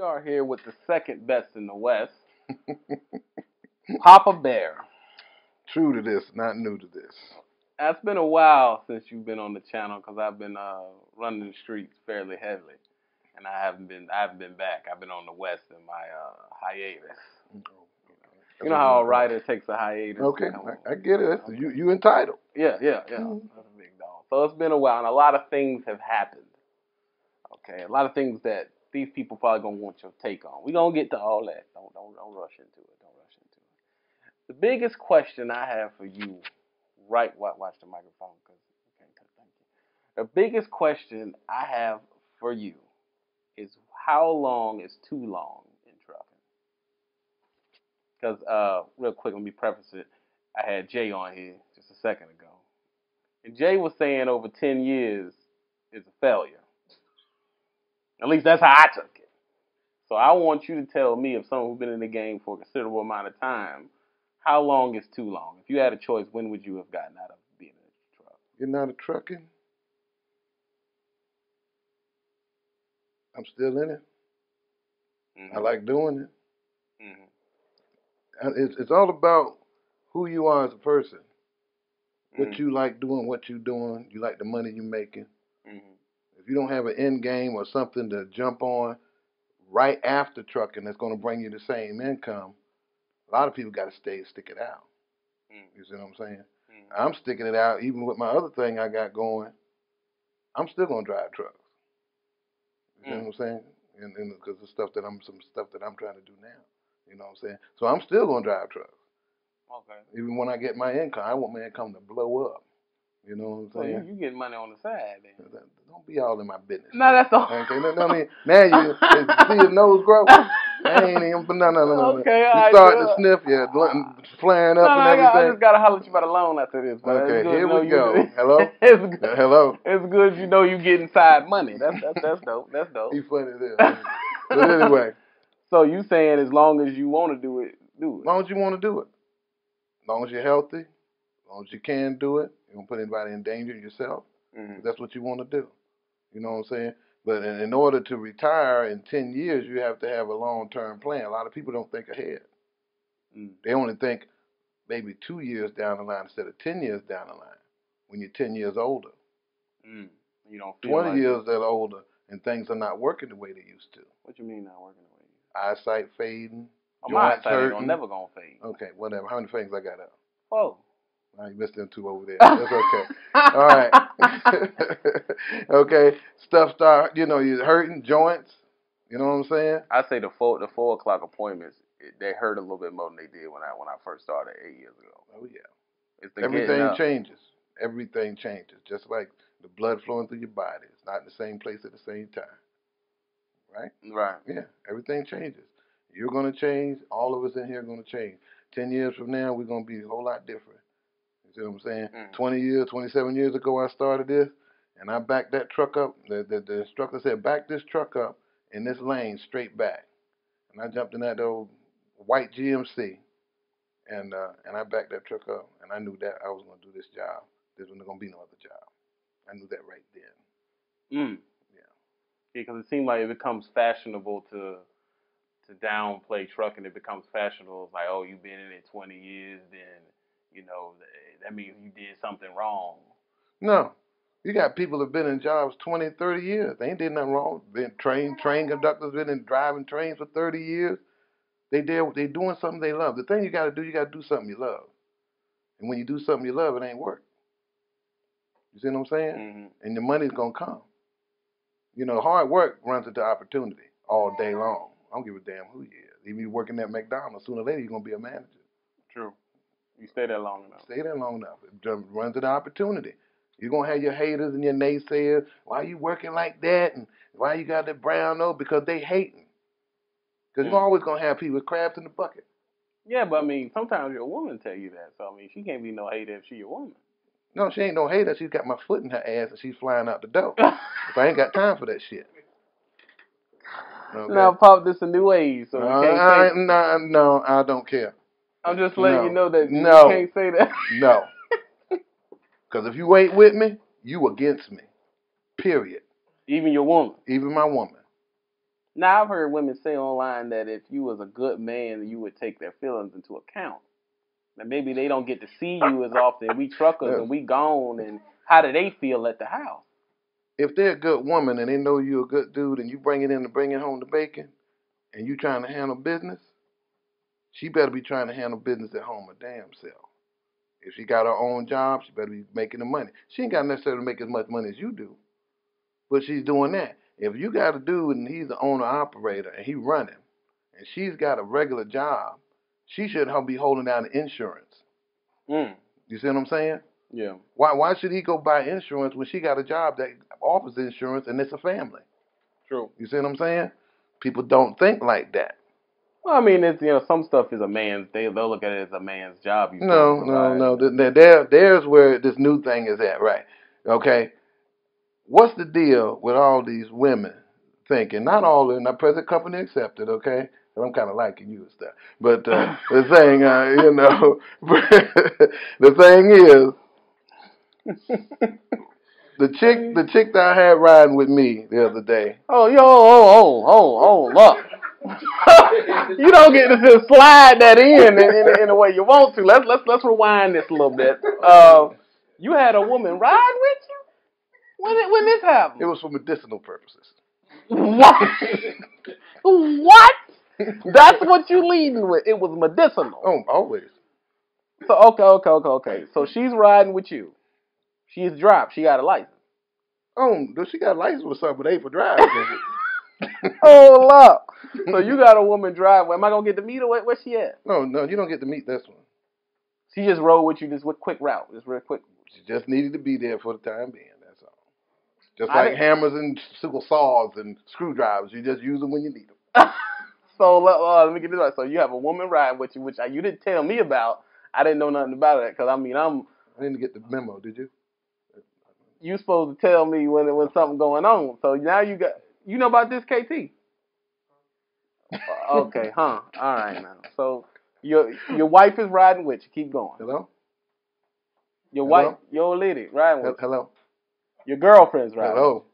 We are here with the second best in the West, Papa Bear. True to this, not new to this. It's been a while since you've been on the channel because I've been uh, running the streets fairly heavily, and I haven't been I haven't been back. I've been on the West in my uh, hiatus. You know how a writer takes a hiatus. Okay, I, I get it. That's- You you entitled. Yeah, yeah, yeah. Mhm. That's a big dog. So it's been a while, and a lot of things have happened. Okay, a lot of things that these people probably gonna want your take on. We're gonna get to all that. Don't don't don't rush into it. Don't rush into it. The biggest question I have for you, right? Watch, the microphone, cause okay, cause thank you. The biggest question I have for you is how long is too long in trucking? Because uh, real quick, let me preface it. I had Jay on here just a second ago. And Jay was saying over 10 years is a failure. At least that's how I took it. So I want you to tell me, if someone who's been in the game for a considerable amount of time, how long is too long? If you had a choice, when would you have gotten out of being a truck? Getting out of trucking. I'm still in it. Mhm. I like doing it. Mhm. It's it's all about who you are as a person. What Mhm. you like doing, what you're doing. You like the money you're making. You don't have an end game or something to jump on right after trucking that's going to bring you the same income, a lot of people got to stay stick it out. Mhm. You see what I'm saying? Mhm. I'm sticking it out even with my other thing I got going. I'm still gonna drive trucks. You see Mm. what I'm saying? And and because the stuff that I'm some stuff that I'm trying to do now. You know what I'm saying? So I'm still gonna drive trucks. Okay. Even when I get my income, I want my income to blow up. You know what I'm So you, saying? you get money on the side then. Don't be all in my business. No, that's all. Okay, no, no, I mean, now you see your nose grow. I ain't even, no, no, no, no. Okay, you right, start to sniff, yeah, bl- flaring No, up no, and I, got, I just gotta holler at you about a loan after this. But Okay, here we you- go. Hello? it's good. Hello. It's good you know you getting side money. That's that's that's dope. That's dope. He funny there. but anyway, So you saying as long as you want to do it, do it. as long as you want to do it, as long as you're healthy, as long as you can do it, you don't put anybody in danger yourself. Mhm. That's what you want to do. You know what I'm saying? But in, in order to retire in 10 years, you have to have a long-term plan. A lot of people don't think ahead. Mm. They only think maybe two years down the line instead of 10 years down the line when you're 10 years older. Mm. You don't feel 20 like years that older and things are not working the way they used to. What you mean not working the way? Eyesight fading. Oh, my eyesight hurting. never gonna fade. Okay, whatever. How many things I got up? Oh. You missed them two over there. That's okay. All right. okay. Stuff start, you know, you're hurting joints. You know what I'm saying? I say the four the four o'clock appointments it, they hurt a little bit more than they did when I when I first started eight years ago. Oh yeah. Everything changes. Everything changes. Just like the blood flowing through your body. It's not in the same place at the same time. Right? Right. Yeah. Everything changes. You're gonna change. All of us in here are gonna change. Ten years from now, we're gonna be a whole lot different. You see what I'm saying? Mm. Twenty years, twenty-seven years ago, I started this, and I backed that truck up. The, the the instructor said, "Back this truck up in this lane, straight back." And I jumped in that old white GMC, and uh, and I backed that truck up, and I knew that I was gonna do this job. There wasn't gonna be no other job. I knew that right then. Mm. Yeah. Because it seems like it becomes fashionable to to downplay trucking. It becomes fashionable. It's like, oh, you've been in it 20 years, then you know that means you did something wrong. No. You got people that have been in jobs 20, 30 years. They ain't did nothing wrong. Been trained, train conductors been in driving trains for 30 years. They did, they doing something they love. The thing you got to do, you got to do something you love. And when you do something you love, it ain't work. You see what I'm saying? hmm And the money's gonna come. You know, hard work runs into opportunity all day long. I don't give a damn who you is. Even you working at McDonald's, sooner or later you're gonna be a manager. True. You stay there long enough. Stay there long enough. It just runs into opportunity. You're gonna have your haters and your naysayers. Why are you working like that? And why you got that brown nose? Because they hating. Because Mm. you're always gonna have people with crabs in the bucket. Yeah, but I mean, sometimes your woman tell you that. So I mean, she can't be no hater if she your woman. No, she ain't no hater. She's got my foot in her ass and she's flying out the door. If I ain't got time for that shit. Okay. Now, Pop, this a new age, so can't I, no, no, I don't care. I'm just letting no. you know that you No. can't say that. No. Because if you ain't with me, you against me. Period. Even your woman. Even my woman. Now I've heard women say online that if you was a good man, you would take their feelings into account. And maybe they don't get to see you as often. We truckers and we gone, and how do they feel at the house? If they're a good woman and they know you're a good dude and you bring it in to bring it home to bacon, and you trying to handle business, she better be trying to handle business at home a damn self. If she got her own job, she better be making the money. She ain't got necessarily make as much money as you do, but she's doing that. If you got a dude and he's the owner operator and he running, and she's got a regular job, she shouldn't be holding down the insurance. Mm. You see what I'm saying? Yeah. Why why should he go buy insurance when she got a job that offers insurance and it's a family? True. You see what I'm saying? People don't think like that. Well, I mean, it's you know, some stuff is a man's. They they'll look at it as a man's job. You No, no, no. Th- th- There, there's where this new thing is at, right? Okay. What's the deal with all these women thinking? Not all in not present company accepted, okay. I'm kind of liking you and stuff. But uh, the thing, uh, you know, the thing is, the chick, the chick that I had riding with me the other day. Oh, yo, oh, oh, oh, oh, look. you don't get to just slide that in in, in, in the way you want to. Let's let's let's rewind this a little bit. Uh, you had a woman ride with you. When it, when this happened? It was for medicinal purposes. What? what? That's what you leading with. It was medicinal. Oh, always. So okay, okay, okay, okay. So she's riding with you. She's dropped. She got a license. Oh, does she got a license with something, but ain't for driving. Oh, look. So you got a woman driving. Am I gonna get to meet her? Where, where's she at? no, no, you don't get to meet this one. She just rode with you this with quick route, just real quick. She just needed to be there for the time being. That's all. Just I like didn't- hammers and sickle saws and screwdrivers, you just use them when you need them. so let, uh, let me get this right. So you have a woman riding with you, which I, you didn't tell me about. I didn't know nothing about it because I mean I'm I didn't get the memo, did you? you supposed to tell me when when something going on. So now you got you know about this KT. Okay, huh? All right now. So your your wife is riding with you. Keep going. Hello? Your Hello? wife, your lady, riding Hel- with you. Hello? Your girlfriend's riding. Hello?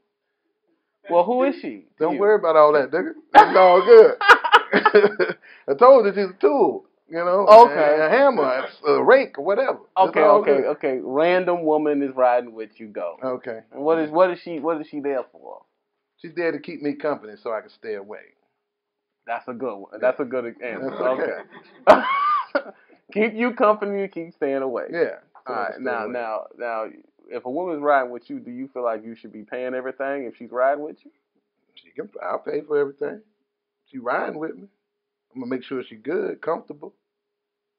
Well, who is she? Don't you? worry about all that, nigga. It's all good. I told you she's a tool, you know? Okay. A, a hammer, a rake, or whatever. Okay, okay, good. okay. Random woman is riding with you. Go. Okay. And what is what is she what is she there for? She's there to keep me company so I can stay away. That's a good one. That's a good answer. Okay. keep you company, keep staying away. Yeah. so All I right. can stay Now, away. now, now, if a woman's riding with you, do you feel like you should be paying everything if she's riding with you? She can. I'll pay for everything. She riding with me. I'm gonna make sure she good, comfortable,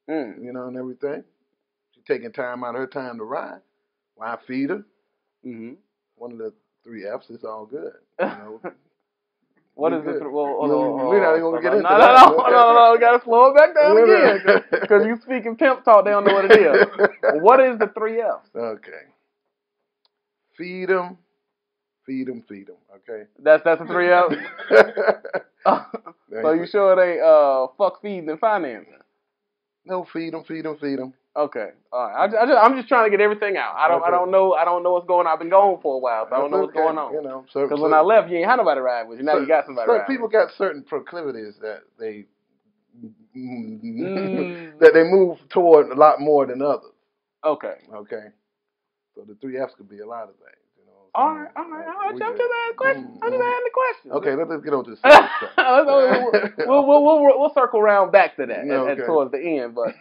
Mm. you know, and everything. She taking time out of her time to ride. Why I feed her? Mm-hmm. One of the three F's. It's all good. You know. What is the good. well, hold You- on, we're not even gonna get into no, that. No, no, no, no, we gotta slow it back down again because you speaking pimp talk. They don't know what it is. what is the three F's? Okay. Feed them, feed them, feed them. Okay. That's that's the three F's. so you sure they uh fuck feeding and financing? No, feed them, feed them, feed them. Okay, all right. I, I just, I'm just trying to get everything out. I don't I don't know I don't know what's going. on. I've been gone for a while, so I don't know what's going on. You know, so, Because when I left, you ain't had nobody ride with you. Now you got somebody certain ride. people got certain proclivities that they Mm. that they move toward a lot more than others. Okay. Okay, so the three F's could be a lot of things. You know. All right, all right, all right. I'm just asking questions. I'm just asking the question. Okay, let's, let's get on to the stuff. We'll, we'll, we'll, we'll, circle around back to that at- at- towards the end. But